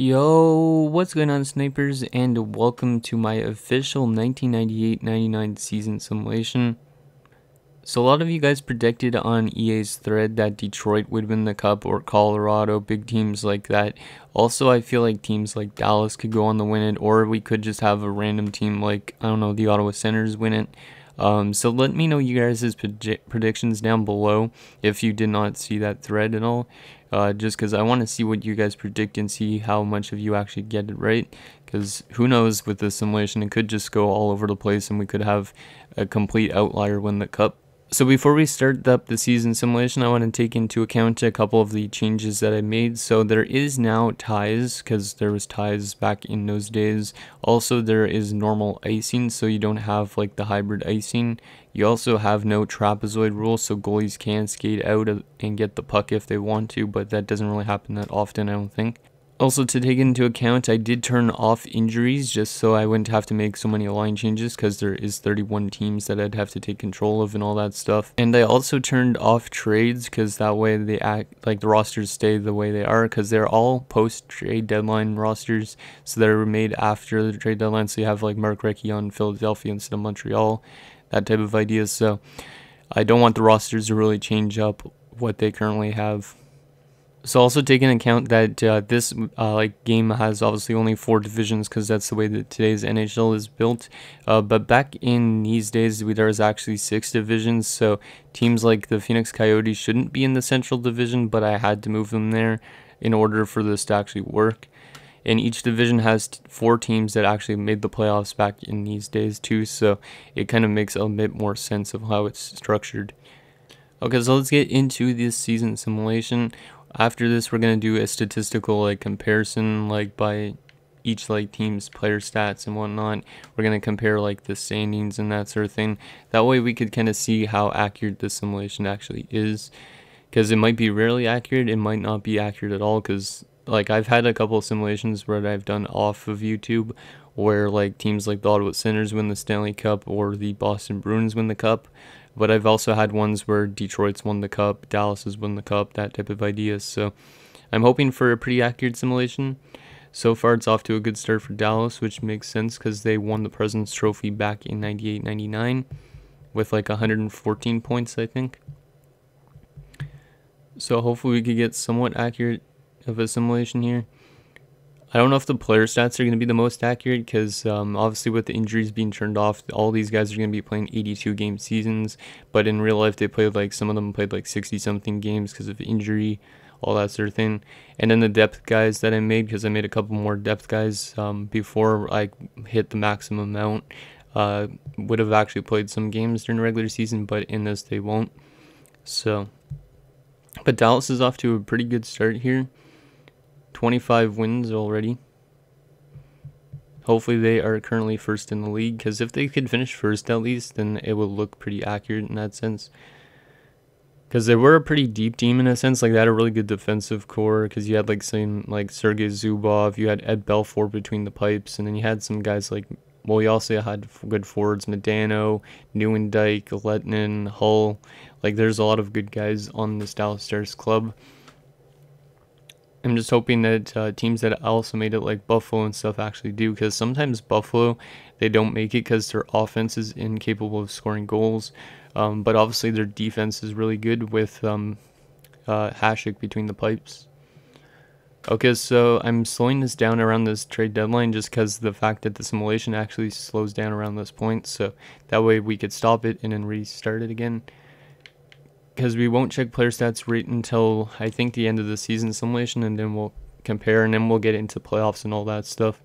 Yo, what's going on, snipers, and welcome to my official 1998-99 season simulation. So a lot of you guys predicted on EA's thread that Detroit would win the cup or Colorado, big teams like that. Also, I feel like teams like Dallas could go on to win it, or we could just have a random team like, I don't know, the Ottawa Senators win it. Um, so let me know you guys' predictions down below if you did not see that thread at all. Uh, just because I want to see what you guys predict and see how much of you actually get it right. Because who knows with this simulation, it could just go all over the place and we could have a complete outlier win the cup. So before we start up the season simulation, I want to take into account a couple of the changes that I made. So there is now ties, because there was ties back in those days. Also, there is normal icing, so you don't have like the hybrid icing. You also have no trapezoid rule, so goalies can skate out and get the puck if they want to, but that doesn't really happen that often, I don't think. Also to take into account, I did turn off injuries just so I wouldn't have to make so many line changes because there is 31 teams that I'd have to take control of and all that stuff. And I also turned off trades because that way they act like the rosters stay the way they are because they're all post trade deadline rosters. So they're made after the trade deadline. So you have like Mark Recchi on Philadelphia instead of Montreal, that type of ideas. So I don't want the rosters to really change up what they currently have. So also take into account that uh, this uh, like game has obviously only four divisions because that's the way that today's NHL is built. Uh, but back in these days, there was actually six divisions. So teams like the Phoenix Coyotes shouldn't be in the Central Division, but I had to move them there in order for this to actually work. And each division has four teams that actually made the playoffs back in these days too. So it kind of makes a bit more sense of how it's structured. Okay, so let's get into this season simulation after this we're going to do a statistical like comparison like by each like team's player stats and whatnot. We're going to compare like the standings and that sort of thing. That way we could kind of see how accurate the simulation actually is. Because it might be rarely accurate it might not be accurate at all because like I've had a couple of simulations where I've done off of YouTube where like teams like the Ottawa Senators win the Stanley Cup or the Boston Bruins win the cup but I've also had ones where Detroit's won the cup, Dallas has won the cup, that type of ideas. So I'm hoping for a pretty accurate simulation. So far, it's off to a good start for Dallas, which makes sense because they won the President's Trophy back in 98 99 with like 114 points, I think. So hopefully, we could get somewhat accurate of a simulation here. I don't know if the player stats are going to be the most accurate because um, obviously with the injuries being turned off, all these guys are going to be playing 82 game seasons. But in real life, they played like some of them played like 60 something games because of injury, all that sort of thing. And then the depth guys that I made because I made a couple more depth guys um, before I hit the maximum amount uh, would have actually played some games during the regular season, but in this they won't. So, but Dallas is off to a pretty good start here. 25 wins already. Hopefully they are currently first in the league because if they could finish first at least, then it would look pretty accurate in that sense. Because they were a pretty deep team in a sense, like they had a really good defensive core. Because you had like some like Sergei Zubov, you had Ed Belfour between the pipes, and then you had some guys like well, you also had good forwards, Modano, Nieuwendyk, Lehtinen, Hull. Like there's a lot of good guys on this Dallas Stars club. I'm just hoping that uh, teams that also made it, like Buffalo and stuff, actually do. Because sometimes Buffalo, they don't make it because their offense is incapable of scoring goals. Um, but obviously, their defense is really good with um, uh, Hasek between the pipes. Okay, so I'm slowing this down around this trade deadline just because the fact that the simulation actually slows down around this point. So that way we could stop it and then restart it again because we won't check player stats right until I think the end of the season simulation, and then we'll compare, and then we'll get into playoffs and all that stuff.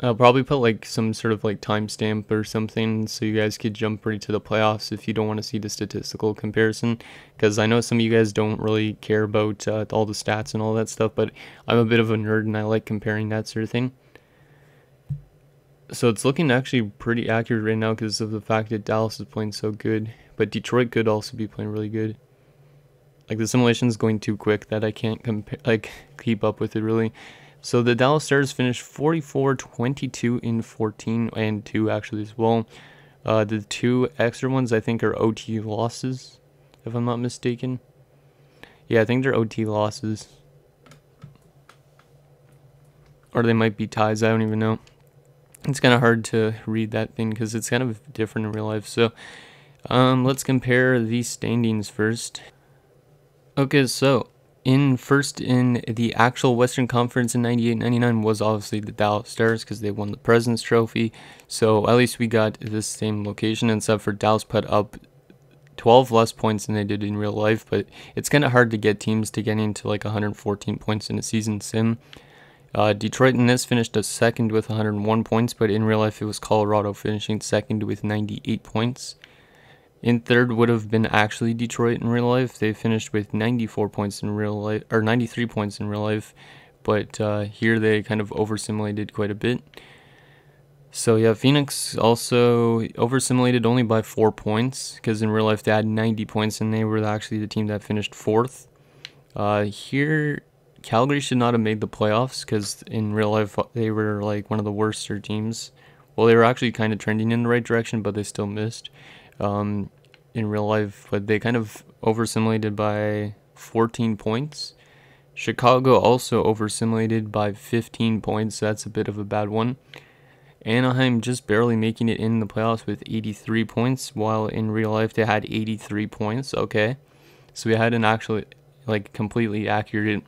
I'll probably put like some sort of like timestamp or something so you guys could jump right to the playoffs if you don't want to see the statistical comparison. Because I know some of you guys don't really care about uh, all the stats and all that stuff, but I'm a bit of a nerd and I like comparing that sort of thing. So it's looking actually pretty accurate right now because of the fact that Dallas is playing so good. But Detroit could also be playing really good. Like the simulation is going too quick that I can't compare, like keep up with it really. So the Dallas Stars finished 44, 22 in 14 and 2 actually as well. Uh, the two extra ones I think are OT losses, if I'm not mistaken. Yeah, I think they're OT losses. or they might be ties. I don't even know. It's kind of hard to read that thing because it's kind of different in real life. So um, let's compare these standings first. Okay, so in first in the actual Western Conference in 98-99 was obviously the Dallas Stars because they won the President's Trophy. So at least we got this same location, except for Dallas put up 12 less points than they did in real life. But it's kind of hard to get teams to get into like 114 points in a season sim. Uh, Detroit in this finished a second with 101 points, but in real life it was Colorado finishing second with 98 points. In third would have been actually Detroit in real life. They finished with 94 points in real life, or 93 points in real life, but uh, here they kind of oversimulated quite a bit. So yeah, Phoenix also oversimulated only by four points because in real life they had 90 points and they were actually the team that finished fourth. Uh, here, Calgary should not have made the playoffs because in real life they were like one of the worst teams. Well, they were actually kind of trending in the right direction, but they still missed um, in real life, but they kind of oversimulated by 14 points. Chicago also oversimulated by 15 points. So that's a bit of a bad one. Anaheim just barely making it in the playoffs with 83 points, while in real life they had 83 points. Okay, so we had an actually like completely accurate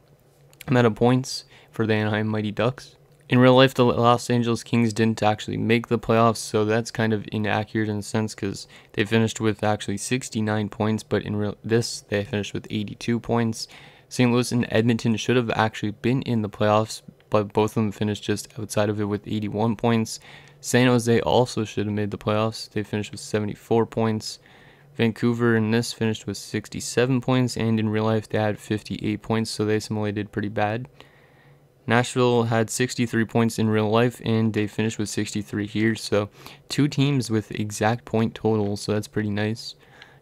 amount of points for the Anaheim Mighty Ducks. In real life, the Los Angeles Kings didn't actually make the playoffs, so that's kind of inaccurate in a sense because they finished with actually 69 points, but in real this they finished with 82 points. St. Louis and Edmonton should have actually been in the playoffs, but both of them finished just outside of it with 81 points. San Jose also should have made the playoffs. They finished with 74 points. Vancouver in this finished with 67 points, and in real life they had 58 points, so they simulated pretty bad. Nashville had 63 points in real life and they finished with 63 here. So, two teams with exact point totals, so that's pretty nice.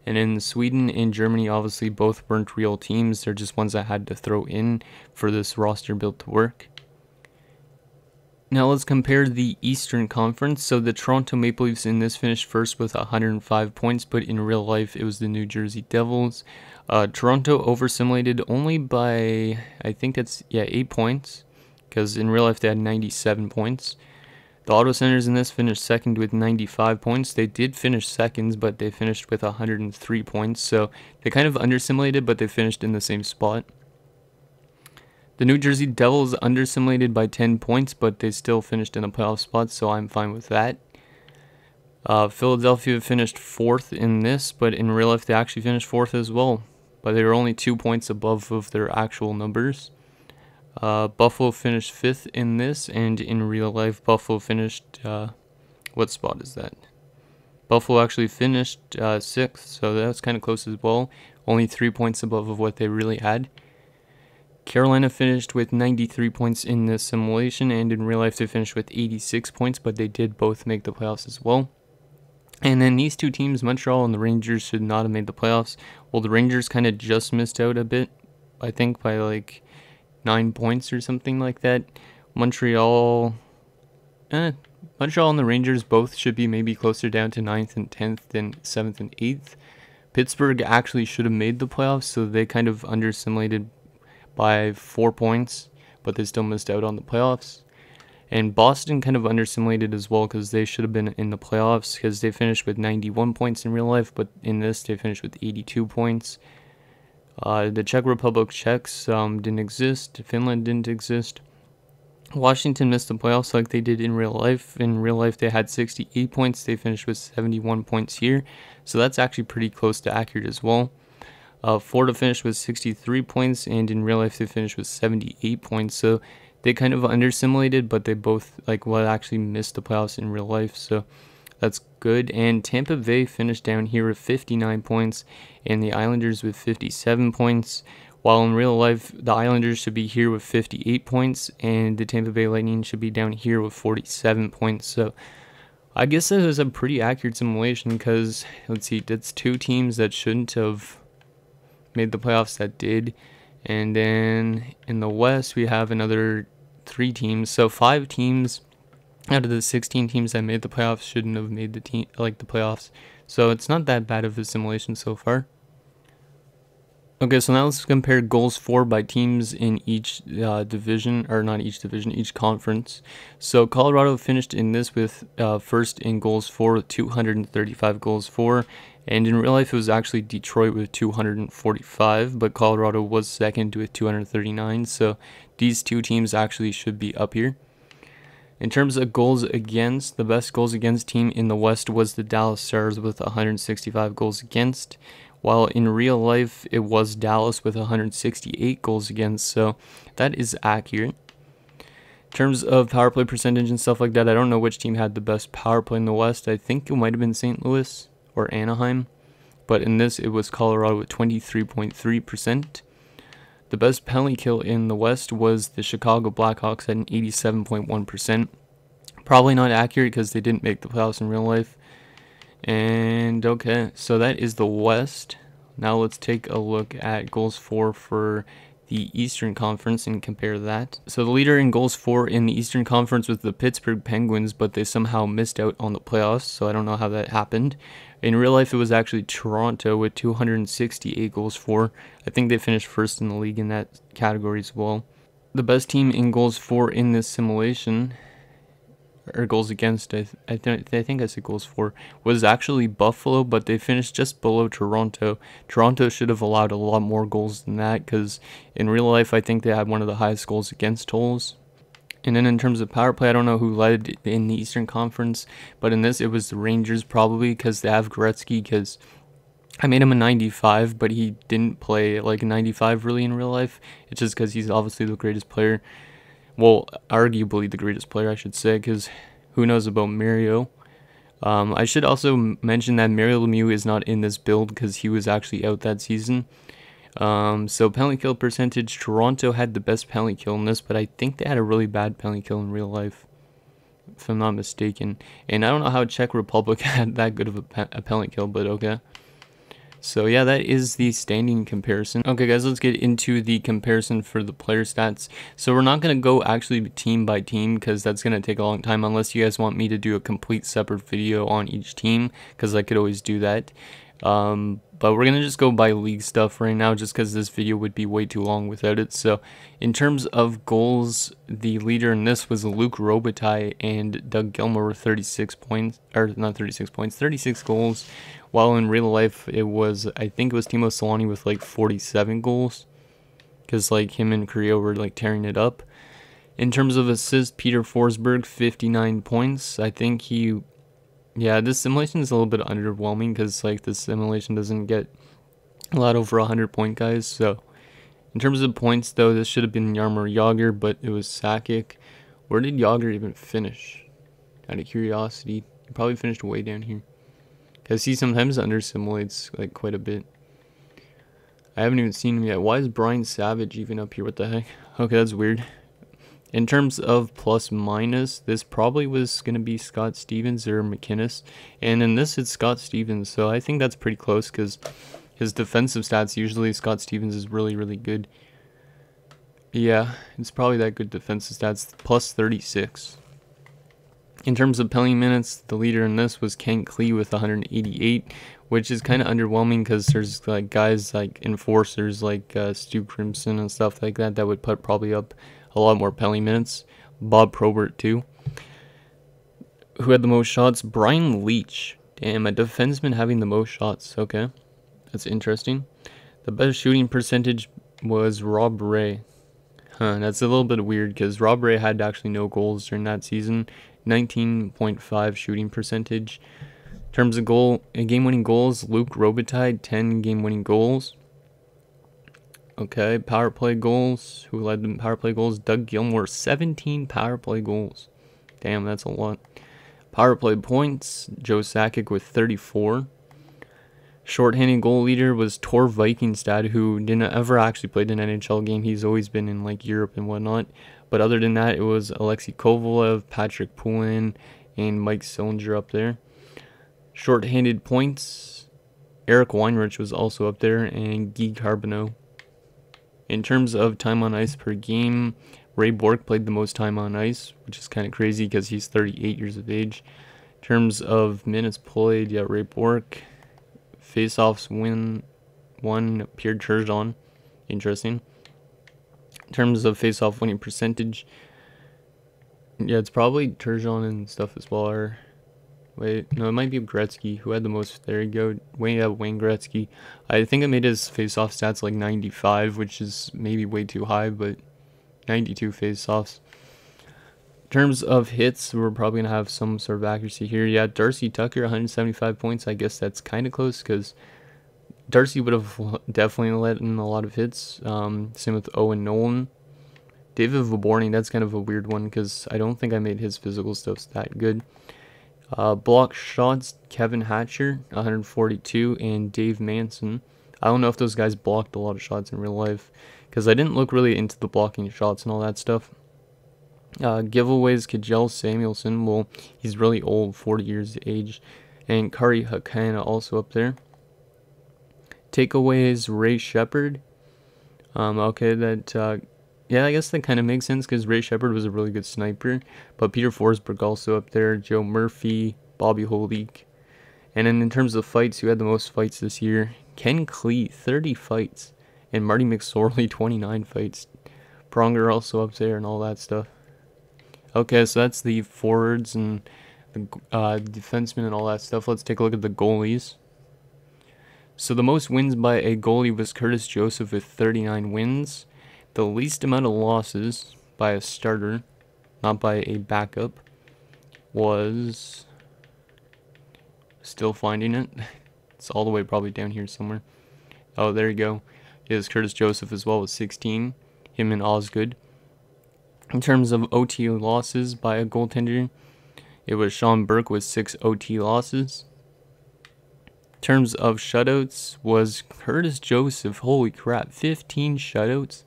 And in Sweden and Germany, obviously, both weren't real teams. They're just ones I had to throw in for this roster build to work. Now let's compare the Eastern Conference. So the Toronto Maple Leafs in this finished first with 105 points, but in real life it was the New Jersey Devils. Uh, Toronto oversimulated only by, I think that's, yeah, 8 points because in real life they had 97 points. The Ottawa Senators in this finished second with 95 points. They did finish seconds, but they finished with 103 points. So they kind of undersimulated, but they finished in the same spot. The New Jersey Devils undersimulated by 10 points, but they still finished in a playoff spot, so I'm fine with that. Uh, Philadelphia finished fourth in this, but in real life they actually finished fourth as well. But they were only two points above of their actual numbers. Uh, Buffalo finished fifth in this, and in real life, Buffalo finished. Uh, what spot is that? Buffalo actually finished uh, sixth, so that's kind of close as well. Only three points above of what they really had. Carolina finished with 93 points in the simulation, and in real life, they finished with 86 points, but they did both make the playoffs as well. And then these two teams, Montreal and the Rangers, should not have made the playoffs. Well, the Rangers kind of just missed out a bit, I think, by like nine points or something like that. Montreal, eh, Montreal and the Rangers both should be maybe closer down to ninth and tenth than seventh and eighth. Pittsburgh actually should have made the playoffs, so they kind of undersimulated by four points, but they still missed out on the playoffs. And Boston kind of undersimulated as well because they should have been in the playoffs because they finished with 91 points in real life, but in this they finished with 82 points. Uh, the Czech Republic Czechs um, didn't exist. Finland didn't exist. Washington missed the playoffs like they did in real life. In real life, they had 68 points. They finished with 71 points here. So that's actually pretty close to accurate as well. Uh, Florida finished with 63 points, and in real life, they finished with 78 points. So they kind of undersimulated, but they both, like, well, actually missed the playoffs in real life. So that's good. And Tampa Bay finished down here with 59 points, and the Islanders with 57 points. While in real life, the Islanders should be here with 58 points, and the Tampa Bay Lightning should be down here with 47 points. So I guess that was a pretty accurate simulation because, let's see, that's two teams that shouldn't have made the playoffs that did. And then in the West, we have another three teams. So five teams out of the 16 teams that made the playoffs shouldn't have made the team like the playoffs. So it's not that bad of a simulation so far. Okay, so now let's compare goals for by teams in each uh, division, or not each division, each conference. So Colorado finished in this with uh, first in goals for with 235 goals for, and in real life it was actually Detroit with 245, but Colorado was second with 239. So these two teams actually should be up here. In terms of goals against, the best goals against team in the West was the Dallas Stars with 165 goals against while in real life it was Dallas with 168 goals against, so that is accurate. In terms of power play percentage and stuff like that, I don't know which team had the best power play in the West. I think it might have been St. Louis or Anaheim, but in this it was Colorado at 23.3%. The best penalty kill in the West was the Chicago Blackhawks at an 87.1%. Probably not accurate because they didn't make the playoffs in real life. And okay, so that is the West. Now let's take a look at goals for for the Eastern Conference and compare that. So the leader in goals for in the Eastern Conference was the Pittsburgh Penguins, but they somehow missed out on the playoffs, so I don't know how that happened. In real life, it was actually Toronto with 268 goals for. I think they finished first in the league in that category as well. The best team in goals for in this simulation or goals against, I, th- I, th- I think I said goals for, was actually Buffalo, but they finished just below Toronto. Toronto should have allowed a lot more goals than that because in real life, I think they had one of the highest goals against totals. And then in terms of power play, I don't know who led in the Eastern Conference, but in this, it was the Rangers probably because they have Gretzky because I made him a 95, but he didn't play like a 95 really in real life. It's just because he's obviously the greatest player well, arguably the greatest player, I should say, because who knows about Mario. Um, I should also mention that Mario Lemieux is not in this build because he was actually out that season. Um, so penalty kill percentage, Toronto had the best penalty kill in this, but I think they had a really bad penalty kill in real life, if I'm not mistaken. And I don't know how Czech Republic had that good of a, pe a penalty kill, but okay. So yeah, that is the standing comparison. Okay guys, let's get into the comparison for the player stats. So we're not going to go actually team by team because that's going to take a long time unless you guys want me to do a complete separate video on each team because I could always do that. Um, but we're going to just go by league stuff right now just because this video would be way too long without it. So in terms of goals, the leader in this was Luc Robitaille and Doug Gilmour with 36 points, or not 36 points, 36 goals while in real life, it was, I think it was Teemu Selanne with like 47 goals. Because like him and Kariya were like tearing it up. In terms of assists, Peter Forsberg, 59 points. I think he, yeah, this simulation is a little bit underwhelming because like this simulation doesn't get a lot over 100 point guys. So in terms of points though, this should have been Jaromir Jagr, but it was Sakic. Where did Jagr even finish? Out of curiosity, he probably finished way down here. Because he sometimes under simulates like quite a bit. I haven't even seen him yet. Why is Brian Savage even up here? What the heck? Okay, that's weird. In terms of plus minus, this probably was going to be Scott Stevens or MacInnis. And in this, it's Scott Stevens. So I think that's pretty close because his defensive stats, usually Scott Stevens is really, really good. Yeah, it's probably that good defensive stats. Plus 36. In terms of penalty minutes, the leader in this was Ken Klee with 188, which is kind of underwhelming because there's like guys like enforcers like uh, Stu Grimson and stuff like that that would put probably up a lot more penalty minutes. Bob Probert too. Who had the most shots? Brian Leetch. Damn, a defenseman having the most shots. Okay, that's interesting. The best shooting percentage was Rob Ray. Huh, that's a little bit weird because Rob Ray had actually no goals during that season, 19.5 shooting percentage. In terms of goal, game-winning goals, Luc Robitaille, 10 game-winning goals. Okay, power play goals. Who led the power play goals? Doug Gilmour, 17 power play goals. Damn, that's a lot. Power play points, Joe Sakic with 34. Shorthanded goal leader was Tor Vikingstad, who didn't ever actually played an NHL game. He's always been in like Europe and whatnot. But other than that, it was Alexei Kovalev, Patrick Poulin, and Mike Sillinger up there. Short-handed points, Eric Weinrich was also up there, and Guy Carbonneau. In terms of time on ice per game, Ray Bourque played the most time on ice, which is kind of crazy because he's 38 years of age. In terms of minutes played, yeah, Ray Bourque. Face-offs win one Pierre Turgeon. Interesting. In terms of face-off winning percentage, yeah, it's probably Turgeon and stuff as well. Or wait, no, it might be Gretzky who had the most. There you go, Wayne. Yeah, Wayne Gretzky. I think I made his face-off stats like 95, which is maybe way too high, but 92 face-offs. In terms of hits, we're probably gonna have some sort of accuracy here. Yeah, Darcy Tucker, 175 points. I guess that's kind of close because Darcy would have definitely let in a lot of hits. Um, same with Owen Nolan. David Vyborny, that's kind of a weird one because I don't think I made his physical stuff that good. Uh, block shots, Kevin Hatcher, 142, and Dave Manson. I don't know if those guys blocked a lot of shots in real life because I didn't look really into the blocking shots and all that stuff. Uh, giveaways, Kjell Samuelsson, well, he's really old, 40 years of age. And Kari Hakana also up there. Takeaways, Ray Sheppard. Um, okay, that uh, yeah, I guess that kind of makes sense because Ray Sheppard was a really good sniper. But Peter Forsberg also up there, Joe Murphy, Bobby Holik. And then in terms of fights, who had the most fights this year? Ken Klee, 30 fights. And Marty McSorley, 29 fights. Pronger also up there and all that stuff. Okay, so that's the forwards and the uh, defensemen and all that stuff. Let's take a look at the goalies. So the most wins by a goalie was Curtis Joseph with 39 wins. The least amount of losses by a starter, not by a backup, was still finding it. It's all the way probably down here somewhere. Oh, there you go. Is Curtis Joseph as well with 16. Him and Osgood. In terms of OT losses by a goaltender, it was Sean Burke with six OT losses. In terms of shutouts, was Curtis Joseph. Holy crap, 15 shutouts.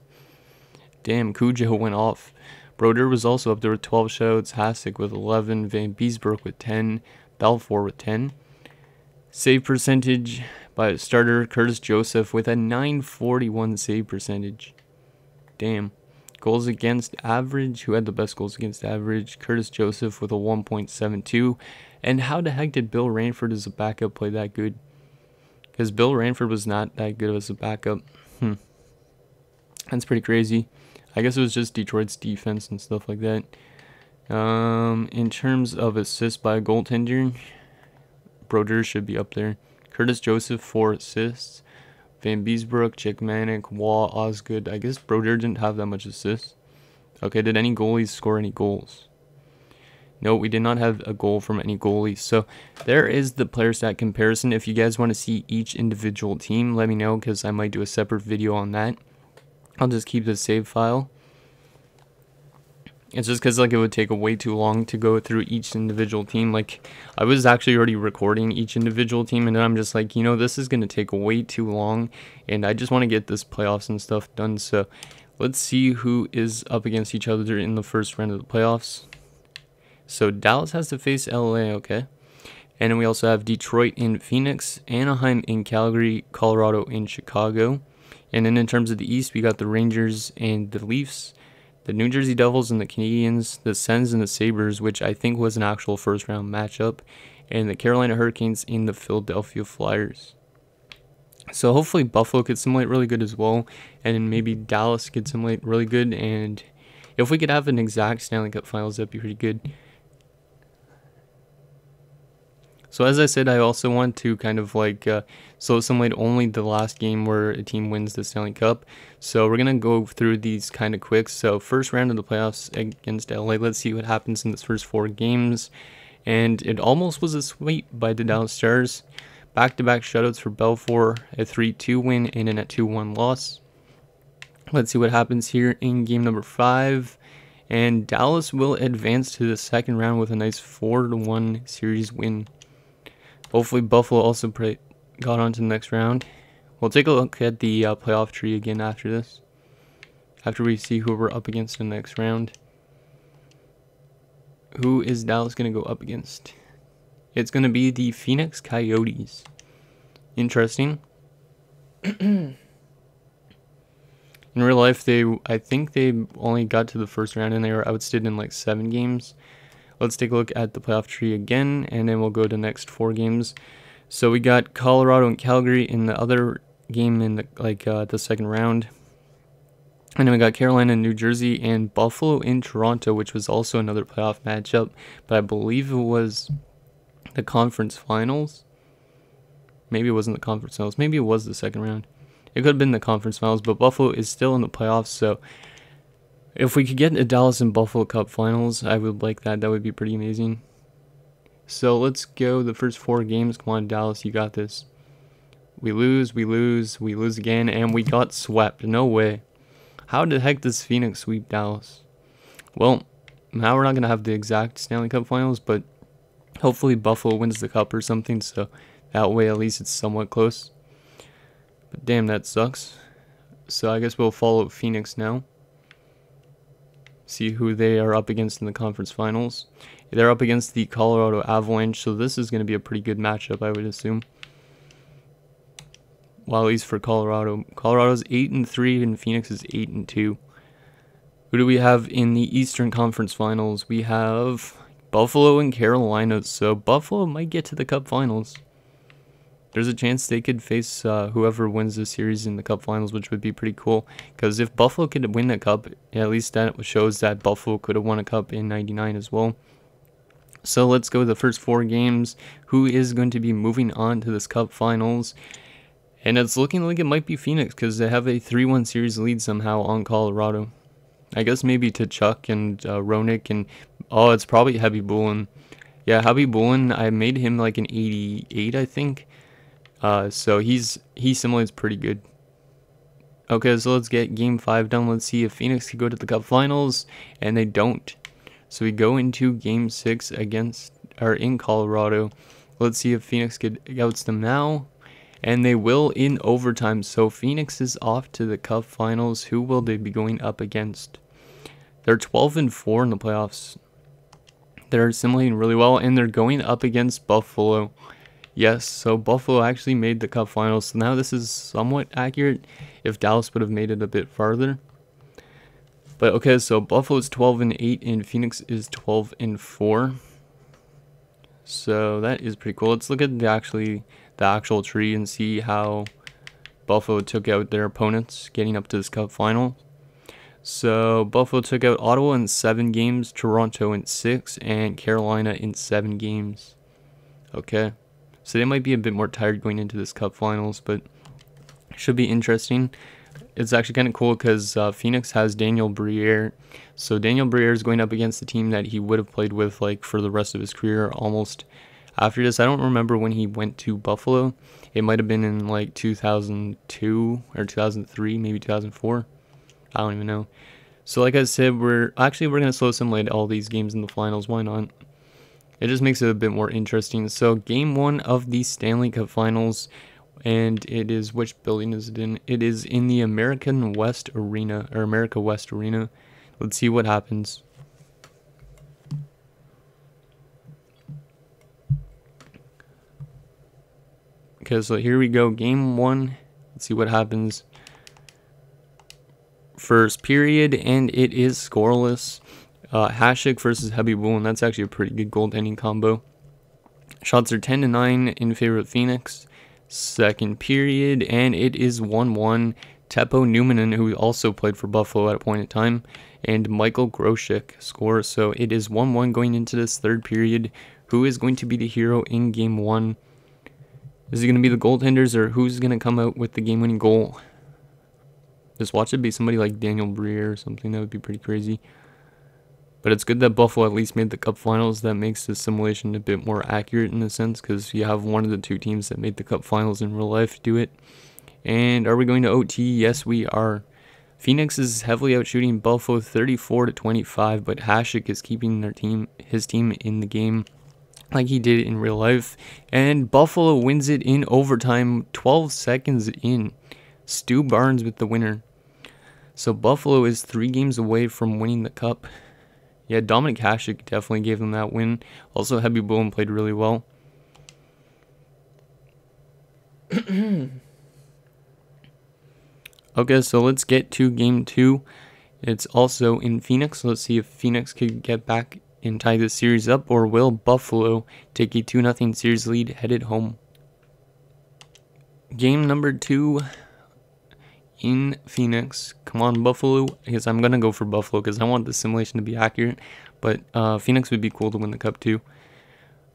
Damn, Cujo went off. Brodeur was also up there with 12 shouts, Hasek with 11, Vanbiesbrouck with 10, Belfour with 10. Save percentage by starter Curtis Joseph with a 941 save percentage. Damn. Goals against average, who had the best goals against average? Curtis Joseph with a 1.72. And how the heck did Bill Ranford as a backup play that good? Because Bill Ranford was not that good as a backup. Hmm. That's pretty crazy. I guess it was just Detroit's defense and stuff like that. Um, in terms of assists by a goaltender, Brodeur should be up there. Curtis Joseph, four assists. Van Vanbiesbrouck, Chick Manic, Wall, Osgood. I guess Brodeur didn't have that much assists. Okay, did any goalies score any goals? No, we did not have a goal from any goalies. So there is the player stat comparison. If you guys want to see each individual team, let me know because I might do a separate video on that. I'll just keep the save file. It's just because like it would take way too long to go through each individual team. Like I was actually already recording each individual team, and then I'm just like, you know, this is gonna take way too long, and I just want to get this playoffs and stuff done. So let's see who is up against each other in the first round of the playoffs. So Dallas has to face LA, okay, and then we also have Detroit in Phoenix, Anaheim in Calgary, Colorado in Chicago. And then in terms of the East, we got the Rangers and the Leafs, the New Jersey Devils and the Canadiens, the Sens and the Sabres, which I think was an actual first round matchup, and the Carolina Hurricanes and the Philadelphia Flyers. So hopefully Buffalo could simulate really good as well, and maybe Dallas could simulate really good. And if we could have an exact Stanley Cup Finals, that'd be pretty good. So as I said, I also want to kind of like uh, so simulate only the last game where a team wins the Stanley Cup. So we're gonna go through these kind of quick. So first round of the playoffs against LA. Let's see what happens in this first four games. And it almost was a sweep by the Dallas Stars. Back-to-back shutouts for Belfour, a 3-2 win and a 2-1 loss. Let's see what happens here in game number five. And Dallas will advance to the second round with a nice 4-1 series win. Hopefully Buffalo also got on to the next round. We'll take a look at the uh, playoff tree again after this. After we see who we're up against in the next round. Who is Dallas going to go up against? It's going to be the Phoenix Coyotes. Interesting. in real life, they I think they only got to the first round and they were outstayed in like seven games. Let's take a look at the playoff tree again, and then we'll go to next four games. So we got Colorado and Calgary in the other game in the like uh, the second round. And then we got Carolina in New Jersey and Buffalo in Toronto, which was also another playoff matchup, but I believe it was the conference finals. Maybe it wasn't the conference finals. Maybe it was the second round. It could have been the conference finals, but Buffalo is still in the playoffs, so if we could get a Dallas and Buffalo Cup finals, I would like that. That would be pretty amazing. So let's go the first four games. Come on, Dallas, you got this. We lose, we lose, we lose again, and we got swept. No way. How the heck does Phoenix sweep Dallas? Well, now we're not going to have the exact Stanley Cup finals, but hopefully Buffalo wins the cup or something, so that way at least it's somewhat close. But damn, that sucks. So I guess we'll follow Phoenix now. See who they are up against in the conference finals. They're up against the Colorado Avalanche, so this is going to be a pretty good matchup, I would assume well, at least for Colorado. Colorado's 8 and 3 and Phoenix is 8 and 2. Who do we have in the Eastern Conference Finals? We have Buffalo and Carolina. So Buffalo might get to the Cup Finals. There's a chance they could face uh, whoever wins the series in the Cup Finals, which would be pretty cool. Because if Buffalo could win the Cup, at least that shows that Buffalo could have won a Cup in 99 as well. So let's go to the first four games. Who is going to be moving on to this Cup Finals? And it's looking like it might be Phoenix because they have a 3-1 series lead somehow on Colorado. I guess maybe Tkachuk and uh, Roenick and... Oh, it's probably Khabibulin. Yeah, Khabibulin, I made him like an 88, I think. Uh, so he's he simulates pretty good. Okay, so let's get Game 5 done. Let's see if Phoenix can go to the Cup Finals. And they don't. So we go into Game 6 against... Or in Colorado. Let's see if Phoenix could outs them now and they will in overtime. So Phoenix is off to the Cup Finals. Who will they be going up against? They're 12 and 4 in the playoffs. They're assimilating really well, and they're going up against Buffalo. Yes, so Buffalo actually made the Cup Finals. So now this is somewhat accurate. If Dallas would have made it a bit farther. But okay, so Buffalo is 12 and 8, and Phoenix is 12 and 4. So that is pretty cool. Let's look at the actually the actual tree and see how Buffalo took out their opponents getting up to this cup final. So Buffalo took out Ottawa in seven games, Toronto in six, and Carolina in seven games. Okay. So they might be a bit more tired going into this cup finals, but should be interesting. It's actually kind of cool because uh, Phoenix has Daniel Briere. So Daniel Briere is going up against the team that he would have played with like for the rest of his career almost after this. I don't remember when he went to Buffalo. It might have been in like 2002 or 2003, maybe 2004. I don't even know. So like I said, we're actually we're gonna slow simulate all these games in the finals. Why not? It just makes it a bit more interesting. So game one of the Stanley Cup Finals, and it is which building is it in? It is in the American West Arena or America West Arena. Let's see what happens. Okay, so here we go. Game one. Let's see what happens. First period, and it is scoreless. Uh, Hasek versus and That's actually a pretty good goaltending combo. Shots are 10 to 9 in favor of Phoenix. Second period, and it is 1 1. Teppo Numminen, who also played for Buffalo at a point in time, and Michael Grosek score. So it is 1 1 going into this third period. Who is going to be the hero in game one? Is it going to be the goaltenders or who's going to come out with the game winning goal? Just watch it be somebody like Daniel Briere or something. That would be pretty crazy. But it's good that Buffalo at least made the Cup Finals. That makes the simulation a bit more accurate in a sense because you have one of the two teams that made the Cup Finals in real life do it. And are we going to OT? Yes, we are. Phoenix is heavily outshooting Buffalo 34 to 25, but Hasek is keeping their team, his team in the game like he did in real life. And Buffalo wins it in overtime, 12 seconds in. Stu Barnes with the winner. So Buffalo is three games away from winning the cup. Yeah, Dominik Hasek definitely gave them that win. Also, Khabibulin played really well. okay, so let's get to game two. It's also in Phoenix. Let's see if Phoenix could get back and tie the series up, or will Buffalo take a 2 0 series lead headed home? game number two in Phoenix. Come on, Buffalo. I guess I'm going to go for Buffalo because I want the simulation to be accurate. But uh, Phoenix would be cool to win the cup too.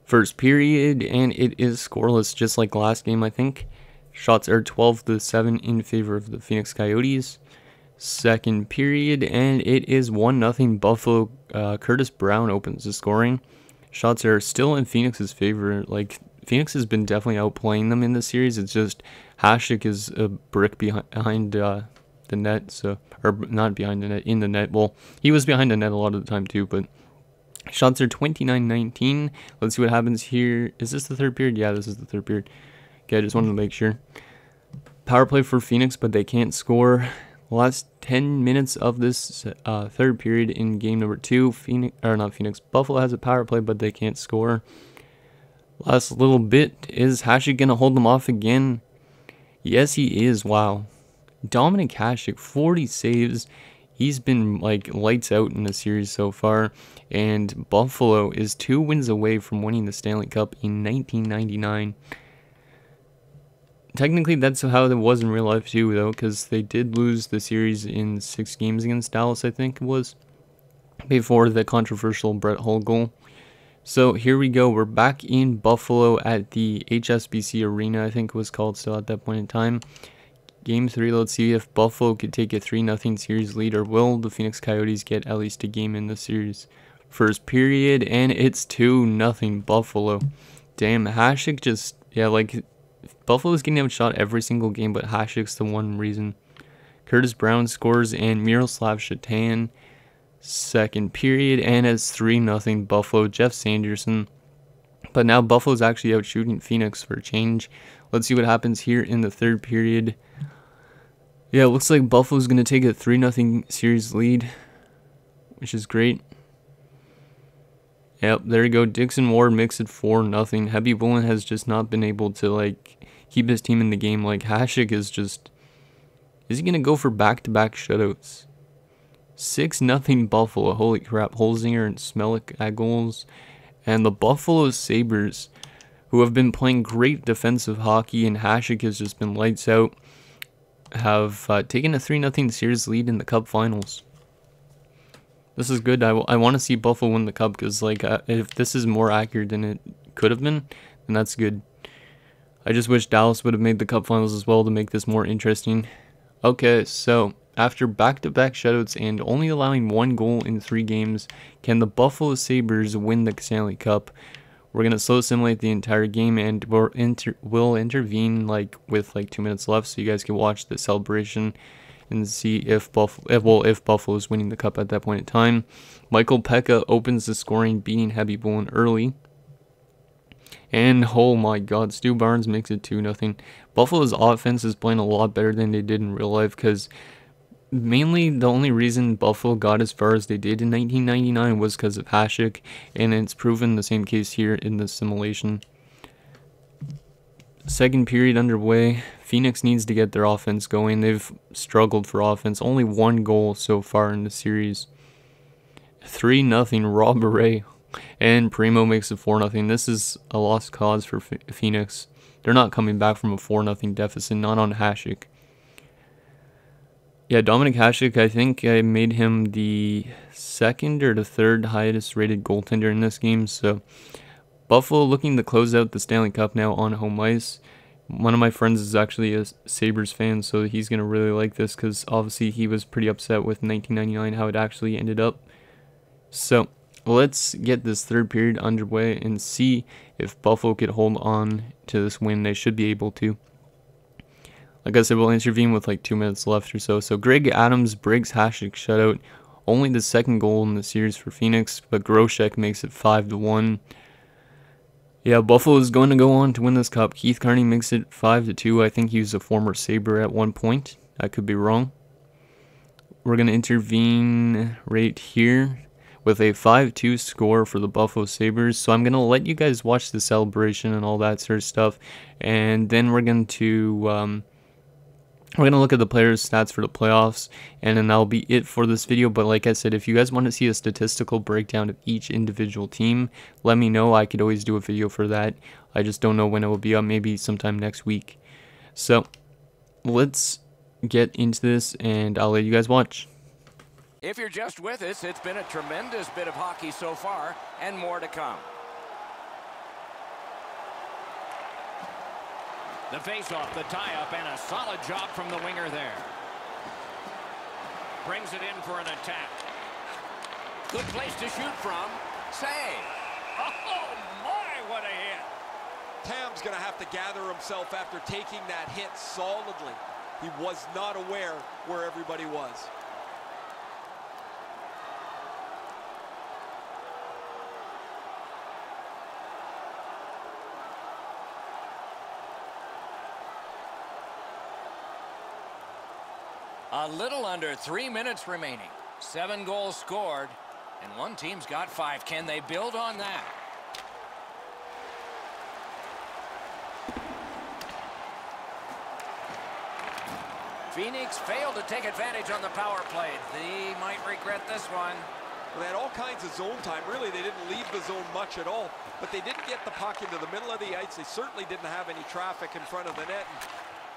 First period, and it is scoreless just like last game, I think. Shots are 12 to 7 in favor of the Phoenix Coyotes. Second period, and it is 1 0 Buffalo. Uh, Curtis Brown opens the scoring. Shots are still in Phoenix's favor. Like, Phoenix has been definitely outplaying them in the series. It's just Hasek is a brick behind uh, the net, so or not behind the net, in the net. Well, he was behind the net a lot of the time too, but shots are 29-19. Let's see what happens here. Is this the third period? Yeah, this is the third period. Okay, I just wanted to make sure. Power play for Phoenix, but they can't score. Last 10 minutes of this uh, third period in game number two, Phoenix or not Phoenix, Buffalo has a power play, but they can't score. Last little bit is Hasek gonna hold them off again? Yes, he is. Wow. Dominik Hasek, 40 saves. He's been like lights out in the series so far. And Buffalo is two wins away from winning the Stanley Cup in 1999. Technically, that's how it was in real life too, though, because they did lose the series in six games against Dallas, I think it was, before the controversial Brett Hull goal. So here we go. We're back in Buffalo at the HSBC Arena, I think it was called still at that point in time. Game 3, let's see if Buffalo could take a 3-0 series lead or will the Phoenix Coyotes get at least a game in the series. First period, and it's 2-0 Buffalo. Damn, Hasek just, yeah, like, Buffalo's getting outshot every single game, but Hasek's the one reason. Curtis Brown scores, and Miroslav Satan second period, and it's 3 0 Buffalo. Geoff Sanderson. But now Buffalo's actually out shooting Phoenix for a change. Let's see what happens here in the third period. Yeah, it looks like Buffalo's going to take a 3 0 series lead, which is great. Yep, there you go. Dixon Ward makes it 4 0. Khabibulin has just not been able to, like, keep his team in the game. Like, Hasek is just. Is he going to go for back to back shutouts? 6 nothing Buffalo. Holy crap. Holzinger and Smehlik at goals. And the Buffalo Sabres, who have been playing great defensive hockey, and Hasek has just been lights out, have uh, taken a 3 0 series lead in the Cup finals. This is good. I, I want to see Buffalo win the Cup because, like, uh, if this is more accurate than it could have been, then that's good. I just wish Dallas would have made the Cup finals as well to make this more interesting. Okay, so after back-to-back shutouts and only allowing one goal in three games, can the Buffalo Sabres win the Stanley Cup? We're gonna slow simulate the entire game and we'll, inter we'll intervene like with like two minutes left, so you guys can watch the celebration and see if Buffalo, if, well, if Buffalo is winning the cup at that point in time. Michael Peca opens the scoring, beating Khabibulin early. And oh my god, Stu Barnes makes it 2 nothing. Buffalo's offense is playing a lot better than they did in real life because mainly the only reason Buffalo got as far as they did in 1999 was because of Hasek, and it's proven the same case here in the simulation. Second period underway. Phoenix needs to get their offense going. They've struggled for offense. Only one goal so far in the series. 3 nothing Rob Ray. And Primeau makes it 4 nothing. This is a lost cause for Phoenix. They're not coming back from a 4 nothing deficit, not on Hasek. Yeah, Dominik Hasek, I think I made him the second or the third highest rated goaltender in this game. So Buffalo looking to close out the Stanley Cup now on home ice. One of my friends is actually a Sabres fan, so he's going to really like this because obviously he was pretty upset with 1999 how it actually ended up. So let's get this third period underway and see if Buffalo could hold on to this win. They should be able to. I said, we'll intervene with like two minutes left or so. So Greg Adams breaks Hasek shutout. Only the second goal in the series for Phoenix, but Grosek makes it 5 to 1. Yeah, Buffalo is going to go on to win this cup. Keith Carney makes it 5 to 2. I think he was a former Sabre at one point. I could be wrong. We're going to intervene right here with a 5-2 score for the Buffalo Sabres. So I'm going to let you guys watch the celebration and all that sort of stuff. And then we're going to um, we're going to look at the players' stats for the playoffs, and then that'll be it for this video. But like I said, if you guys want to see a statistical breakdown of each individual team, let me know. I could always do a video for that. I just don't know when it will be up, maybe sometime next week. So let's get into this and I'll let you guys watch. If you're just with us, it's been a tremendous bit of hockey so far and more to come. The face-off, the tie-up, and a solid job from the winger there. Brings it in for an attack. Good place to shoot from. Save. Oh, my, what a hit. Tam's going to have to gather himself after taking that hit solidly. He was not aware where everybody was. A little under three minutes remaining. Seven goals scored, and one team's got five. Can they build on that? Phoenix failed to take advantage on the power play. They might regret this one. Well, they had all kinds of zone time. Really, they didn't leave the zone much at all, but they didn't get the puck into the middle of the ice. They certainly didn't have any traffic in front of the net.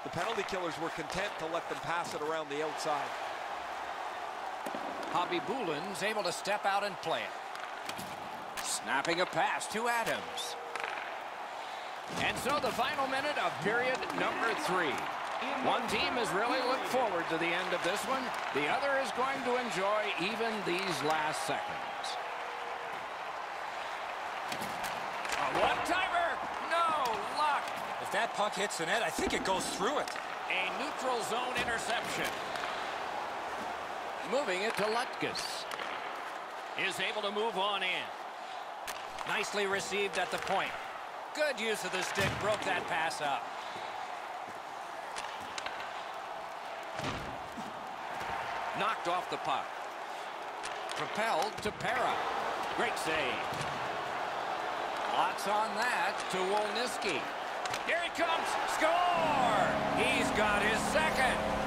The penalty killers were content to let them pass it around the outside. Khabibulin able to step out and play it. Snapping a pass to Adams. And so the final minute of period number three. One team has really looked forward to the end of this one. The other is going to enjoy even these last seconds. A one-timer! No luck! If that puck hits the net, I think it goes through it. A neutral zone interception. Moving it to Lutkus. Is able to move on in. Nicely received at the point. Good use of the stick. Broke that pass up. Knocked off the puck. Propelled to Para. Great save. Lots on that to Wolniski. Here he comes. Score! He's got his second.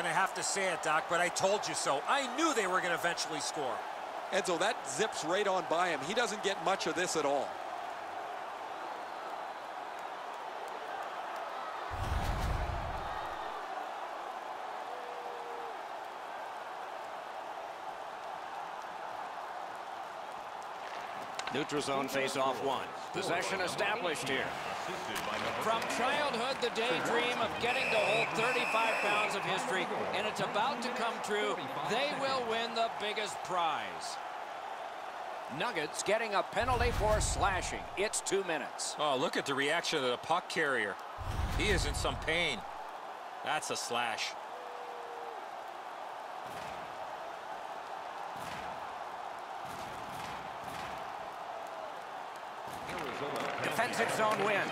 Going to have to say it, Doc, but I told you so. I knew they were going to eventually score. Enzo, that zips right on by him. He doesn't get much of this at all. Neutral zone face-off one. Possession established here. From childhood, the daydream of getting to hold 35 pounds of history, and it's about to come true. They will win the biggest prize. Nuggets getting a penalty for slashing. It's two minutes. Oh, look at the reaction of the puck carrier. He is in some pain. That's a slash. Defensive zone win.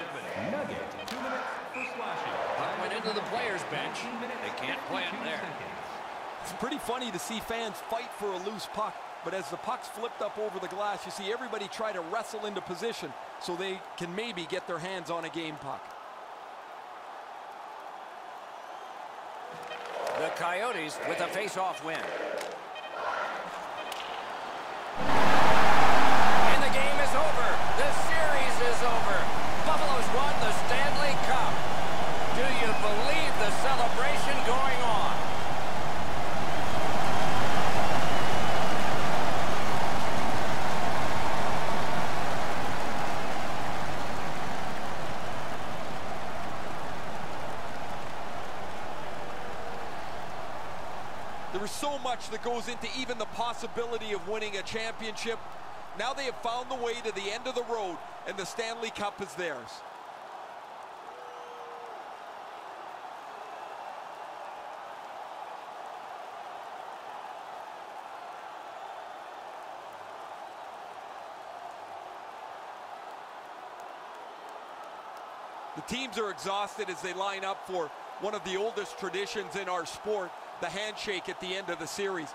Puck went into the player's bench. They can't play it there. It's pretty funny to see fans fight for a loose puck, but as the puck's flipped up over the glass, you see everybody try to wrestle into position so they can maybe get their hands on a game puck. The Coyotes with a face-off win. And the game is over. The series is over. Buffalo's won the Stanley Cup. Do you believe the celebration going on? There is so much that goes into even the possibility of winning a championship. Now they have found the way to the end of the road, and the Stanley Cup is theirs. The teams are exhausted as they line up for one of the oldest traditions in our sport, the handshake at the end of the series.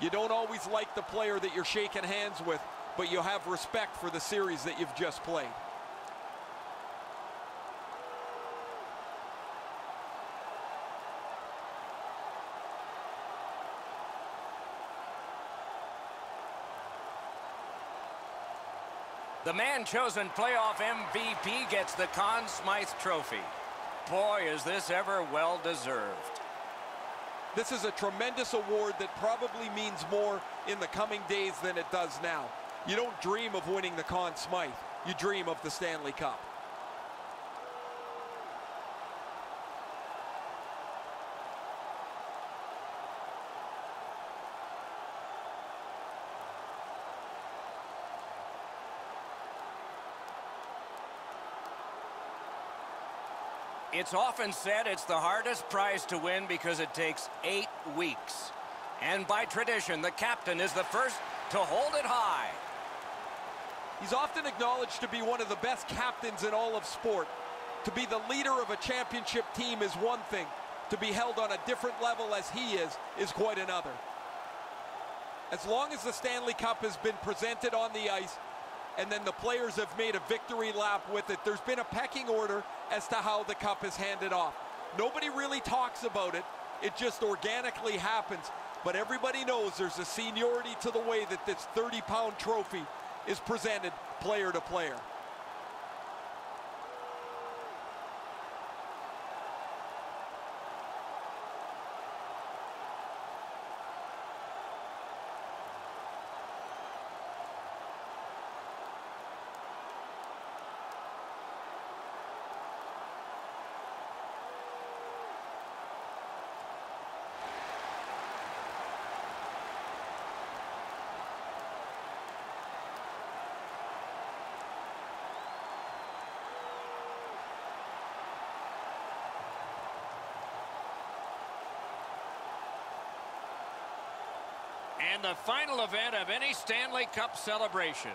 You don't always like the player that you're shaking hands with, but you have respect for the series that you've just played. The man chosen playoff MVP gets the Conn Smythe Trophy. Boy, is this ever well deserved. This is a tremendous award that probably means more in the coming days than it does now. You don't dream of winning the Conn Smythe. You dream of the Stanley Cup. It's often said it's the hardest prize to win because it takes eight weeks. And by tradition, the captain is the first to hold it high. He's often acknowledged to be one of the best captains in all of sport. To be the leader of a championship team is one thing. To be held on a different level as he is, is quite another. As long as the Stanley Cup has been presented on the ice, and then the players have made a victory lap with it. There's been a pecking order as to how the cup is handed off. Nobody really talks about it. It just organically happens. But everybody knows there's a seniority to the way that this 30-pound trophy is presented player to player. And the final event of any Stanley Cup celebration.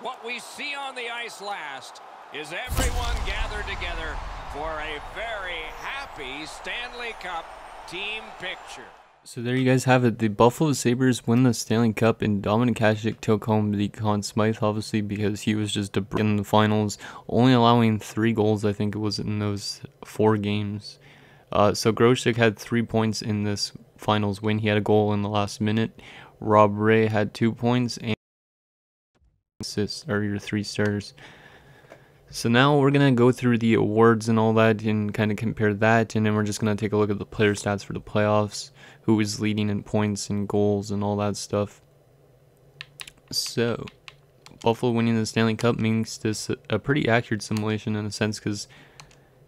What we see on the ice last is everyone gathered together for a very happy Stanley Cup team picture. So there you guys have it. The Buffalo Sabres win the Stanley Cup, and Dominik Hasek took home the Conn Smythe, obviously, because he was just a in the finals, only allowing three goals, I think it was, in those four games. Uh, so Grosek had three points in this finals win. He had a goal in the last minute. Rob Ray had two points and assists are your three stars. So now we're gonna go through the awards and all that and kind of compare that, and then we're just gonna take a look at the player stats for the playoffs, who is leading in points and goals and all that stuff. So, Buffalo winning the Stanley Cup makes this a pretty accurate simulation in a sense because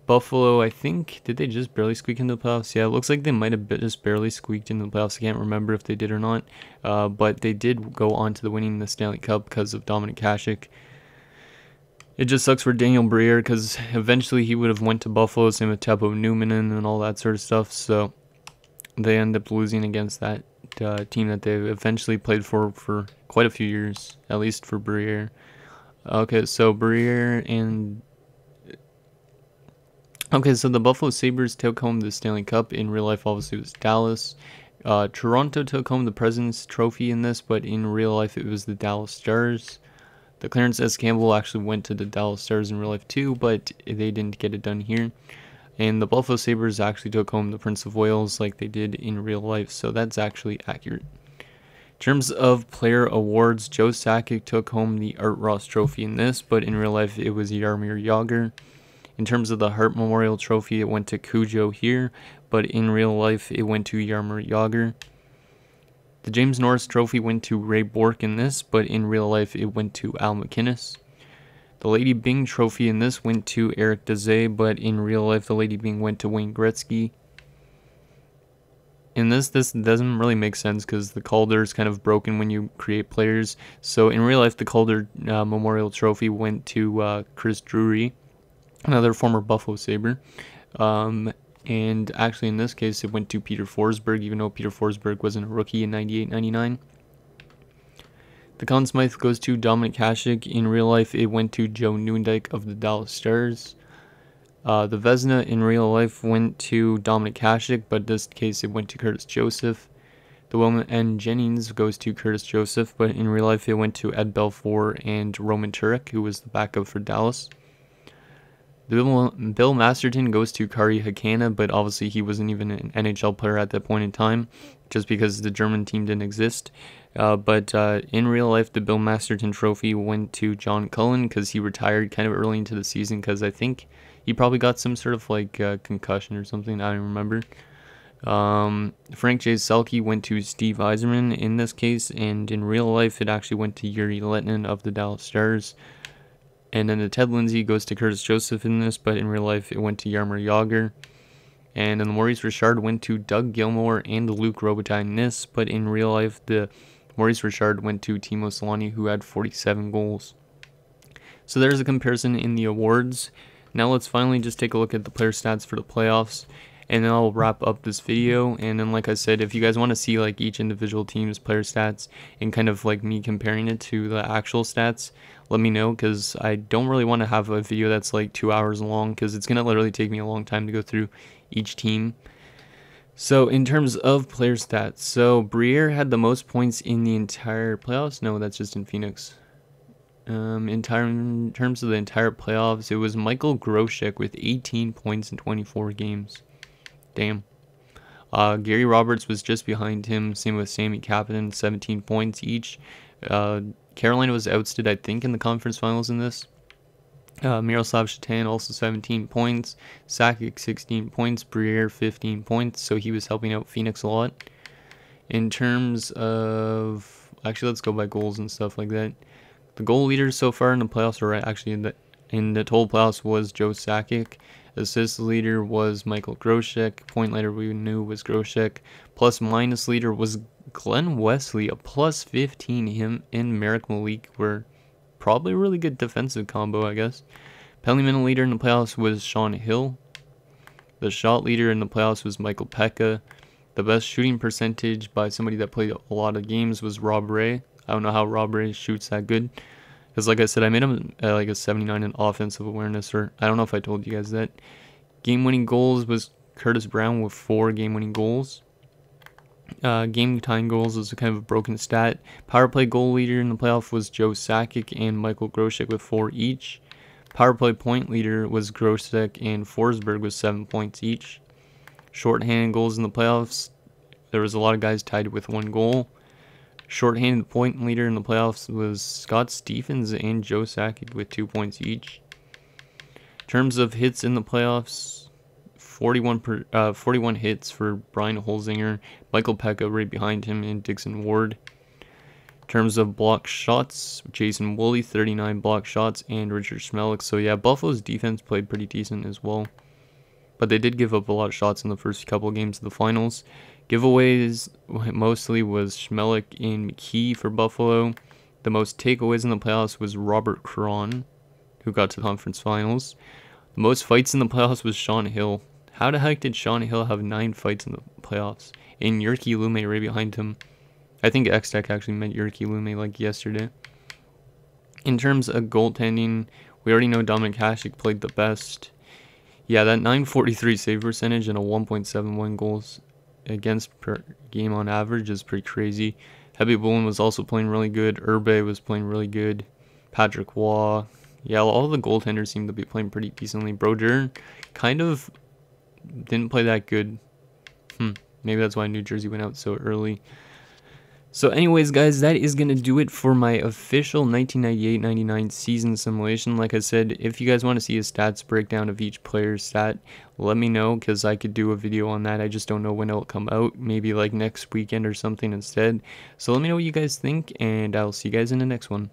Buffalo, I think, did they just barely squeak into the playoffs? Yeah, it looks like they might have just barely squeaked into the playoffs. I can't remember if they did or not. Uh, but they did go on to the winning the Stanley Cup because of Dominik Hasek. It just sucks for Daniel Briere because eventually he would have went to Buffalo, same with Teppo Numminen and all that sort of stuff. So they end up losing against that uh, team that they eventually played for for quite a few years, at least for Briere. Okay, so Briere and Okay, so the Buffalo Sabres took home the Stanley Cup. In real life, obviously, it was Dallas. Uh, Toronto took home the President's Trophy in this, but in real life, it was the Dallas Stars. The Clarence S. Campbell actually went to the Dallas Stars in real life too, but they didn't get it done here. And the Buffalo Sabres actually took home the Prince of Wales like they did in real life, so that's actually accurate. In terms of player awards, Joe Sakic took home the Art Ross Trophy in this, but in real life, it was Jaromir Jagr. In terms of the Hart Memorial Trophy, it went to Cujo here, but in real life, it went to Jaromir Jagr. The James Norris Trophy went to Ray Bourque in this, but in real life, it went to Al MacInnis. The Lady Byng Trophy in this went to Eric Daze, but in real life, the Lady Byng went to Wayne Gretzky. In this, this doesn't really make sense because the Calder is kind of broken when you create players. So in real life, the Calder uh, Memorial Trophy went to uh, Chris Drury another former Buffalo Sabre. Um, and actually, in this case, it went to Peter Forsberg, even though Peter Forsberg wasn't a rookie in 98 99. The Conn Smythe goes to Dominik Hasek. In real life, it went to Joe Nieuwendyk of the Dallas Stars. Uh, the Vezina in real life went to Dominik Hasek, but this case, it went to Curtis Joseph. The William M. Jennings goes to Curtis Joseph, but in real life it went to Ed Belfour and Roman Turek, who was the backup for Dallas. Bill, Bill Masterton goes to Kari Hakana, but obviously he wasn't even an NHL player at that point in time, just because the German team didn't exist. Uh, but uh, in real life, the Bill Masterton Trophy went to John Cullen because he retired kind of early into the season because I think he probably got some sort of like uh, concussion or something. I don't remember. Um, Frank J. Selke went to Steve Yzerman in this case, and in real life, it actually went to Jere Lehtinen of the Dallas Stars. And then the Ted Lindsay goes to Curtis Joseph in this, but in real life it went to Jaromir Jagr. And then the Maurice Richard went to Doug Gilmour and Luc Robitaille in this, but in real life the Maurice Richard went to Teemu Selanne, who had 47 goals. So there's a comparison in the awards. Now let's finally just take a look at the player stats for the playoffs and then I'll wrap up this video and then like I said if you guys want to see like each individual team's player stats and kind of like me comparing it to the actual stats let me know because I don't really want to have a video that's like two hours long because it's gonna literally take me a long time to go through each team so in terms of player stats so Briere had the most points in the entire playoffs no that's just in Phoenix um, in, in terms of the entire playoffs, it was Michael Grosek with 18 points in 24 games. Damn. Uh, Gary Roberts was just behind him. Same with Sami Kapanen, 17 points each. Uh, Carolina was ousted, I think, in the conference finals in this. Uh, Miroslav Satan also 17 points. Sakic 16 points. Briere 15 points. So he was helping out Phoenix a lot. In terms of actually, let's go by goals and stuff like that. The goal leaders so far in the playoffs are actually in the in the total playoffs was Joe Sakic. Assist leader was Michael Grosek. Point leader we knew was Grosek. Plus minus leader was Glen Wesley, a plus 15. Him and Marek Malik were probably a really good defensive combo, I guess. Penalty minute leader in the playoffs was Sean Hill. The shot leader in the playoffs was Michael Peca. The best shooting percentage by somebody that played a lot of games was Rob Ray. I don't know how Rob Ray shoots that good. Because, like I said, I made him uh, like a 79 in offensive awareness, or I don't know if I told you guys that. Game winning goals was Curtis Brown with four game winning goals. Uh, game tying goals a kind of a broken stat. Power play goal leader in the playoff was Joe Sakic and Michael Grosek with four each. Power play point leader was Grosek and Forsberg with seven points each. Shorthanded goals in the playoffs, there was a lot of guys tied with one goal. Shorthanded point leader in the playoffs was Scott Stevens and Joe Sakic with two points each. In terms of hits in the playoffs, 41 per, uh, 41 hits for Brian Holzinger, Michael Peca right behind him, and Dixon Ward. In terms of block shots, Jason Woolley 39 block shots, and Richard Smehlik. So yeah, Buffalo's defense played pretty decent as well, but they did give up a lot of shots in the first couple games of the finals. Giveaways mostly was Smehlik and McKee for Buffalo. The most takeaways in the playoffs was Robert Kron, who got to the conference finals. The most fights in the playoffs was Sean Hill. How the heck did Sean Hill have nine fights in the playoffs? And Jyrki Lumme right behind him. I think X-Tech actually met Jyrki Lumme like yesterday. In terms of goaltending, we already know Dominik Hasek played the best. Yeah, that 943 save percentage and a 1.71 goals against per game on average is pretty crazy. Khabibulin was also playing really good. Irbe was playing really good. Patrick Roy. Yeah, all the goaltenders seem to be playing pretty decently. Brodeur kind of didn't play that good. Hmm. Maybe that's why New Jersey went out so early. So anyways, guys, that is going to do it for my official 1998-99 season simulation. Like I said, if you guys want to see a stats breakdown of each player's stat, let me know because I could do a video on that. I just don't know when it'll come out. Maybe like next weekend or something instead. So let me know what you guys think, and I'll see you guys in the next one.